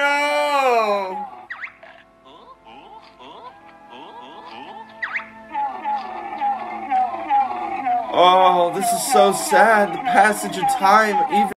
no! Oh, this is so sad. The passage of time, even.